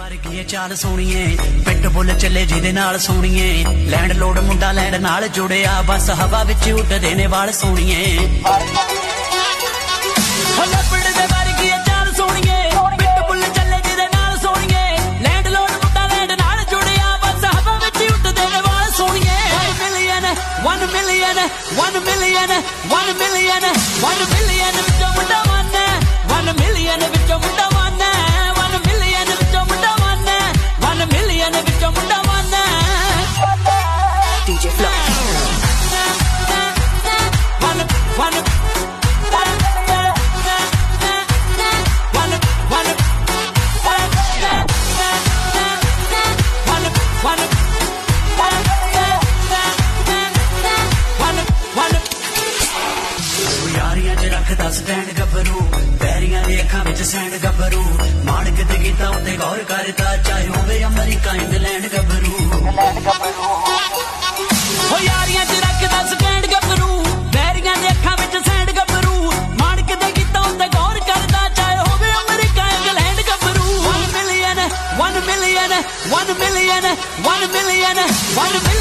ਵਰਗੀ ਚਾਲ ਸੋਣੀਏ। ਪਿੱਟ ਬੁੱਲ ਚੱਲੇ ਜਿਹਦੇ ਨਾਲ ਸੋਣੀਏ। ਲੈਂਡ ਲੋਡ ਮੁੰਡਾ ਲੈਂਡ ਨਾਲ ਜੁੜਿਆ, ਬਸ ਹਵਾ ਵਿੱਚ ਉੱਡਦੇ ਨੇ ਵਾਲ ਸੋਣੀਏ। ਹੋ ਦੇ ਵਰਗੀ ਚਾਲ ਸੋਣੀਏ। ਪਿੱਟ ਬੁੱਲ ਚੱਲੇ ਜਿਹਦੇ ਨਾਲ ਸੋਣੀਏ। ਲੈਂਡ ਲੋਡ ਮੁੰਡਾ ਲੈਂਡ ਨਾਲ ਜੁੜਿਆ, ਬਸ ਹਵਾ ਵਿੱਚ ਉੱਡਦੇ ਨੇ ਵਾਲ ਸੋਣੀਏ। 1 million 1 million 1 million 1 million 1 million ਵਿੱਚੋਂ ਮੁੰਡਾ ਮੰਨੇ 1 ਮਿਲੀਅਨ ਵਿੱਚੋਂ ਮੁੰਡਾ ਯਾਰੀਆਂ 'ਚ ਰੱਖਦਾ ਸਟੈਂਡ ਗੱਭਰੂ। ਪੈਰੀਆਂ ਦੀ ਅੱਖਾਂ ਵਿੱਚ ਸੈਂਡ ਗੱਭਰੂ। ਮਾਣਕ ਤੇ ਕੀਤਾ ਉੱਤੇ ਗੌਰ ਕਰਦਾ, ਚਾਹੇ ਹੋਵੇ ਅਮਰੀਕਾ, ਇੰਗਲੈਂਡ ਗੱਭਰੂ। ਹੋ ਯਾਰੀਆਂ 'ਚ ਰੱਖਦਾ ਸਟੈਂਡ ਗੱਭਰੂ। ਪੈਰੀਆਂ ਦੀ ਅੱਖਾਂ ਵਿੱਚ ਸੈਂਡ ਗੱਭਰੂ। ਮਾਣਕ ਤੇ ਕੀਤਾ ਉੱਤੇ ਗੌਰ ਕਰਦਾ, ਚਾਹੇ ਹੋਵੇ ਅਮਰੀਕਾ, ਇੰਗਲੈਂਡ ਗੱਭਰੂ। 1 million 1 million 1 million 1 million 1 million